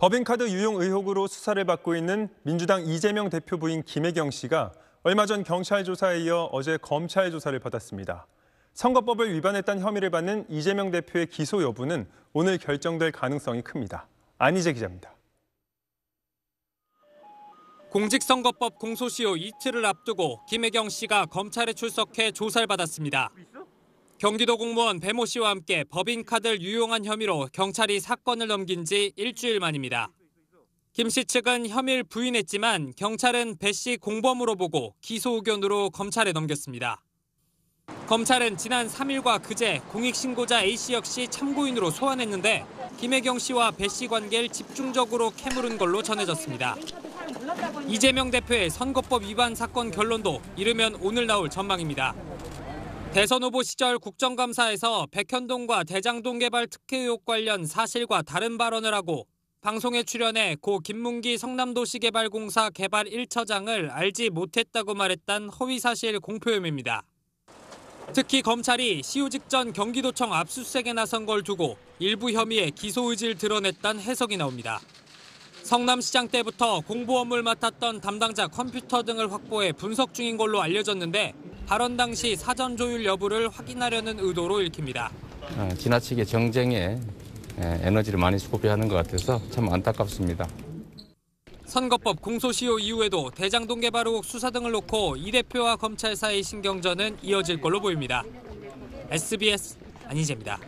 법인카드 유용 의혹으로 수사를 받고 있는 민주당 이재명 대표 부인 김혜경 씨가 얼마 전 경찰 조사에 이어 어제 검찰 조사를 받았습니다. 선거법을 위반했다는 혐의를 받는 이재명 대표의 기소 여부는 오늘 결정될 가능성이 큽니다. 안희재 기자입니다. 공직선거법 공소시효 이틀을 앞두고 김혜경 씨가 검찰에 출석해 조사를 받았습니다. 경기도 공무원 배모 씨와 함께 법인카드를 유용한 혐의로 경찰이 사건을 넘긴 지 일주일 만입니다. 김 씨 측은 혐의를 부인했지만 경찰은 배 씨 공범으로 보고 기소 의견으로 검찰에 넘겼습니다. 검찰은 지난 3일과 그제 공익신고자 A 씨 역시 참고인으로 소환했는데 김혜경 씨와 배 씨 관계를 집중적으로 캐물은 걸로 전해졌습니다. 이재명 대표의 선거법 위반 사건 결론도 이르면 오늘 나올 전망입니다. 대선 후보 시절 국정감사에서 백현동과 대장동 개발 특혜 의혹 관련 사실과 다른 발언을 하고 방송에 출연해 고 김문기 성남도시개발공사 개발 1처장을 알지 못했다고 말했던 허위사실 공표 혐의입니다. 특히 검찰이 시효 직전 경기도청 압수수색에 나선 걸 두고 일부 혐의에 기소 의지를 드러냈다는 해석이 나옵니다. 성남시장 때부터 공보 업무를 맡았던 담당자 컴퓨터 등을 확보해 분석 중인 걸로 알려졌는데 발언 당시 사전 조율 여부를 확인하려는 의도로 읽힙니다. 어, 지나치게 정쟁에 에너지를 많이 소비하는 것 같아서 참 안타깝습니다. 선거법 공소시효 이후에도 대장동 개발 의혹 수사 등을 놓고 이 대표와 검찰 사이 신경전은 이어질 걸로 보입니다. SBS 안희재입니다.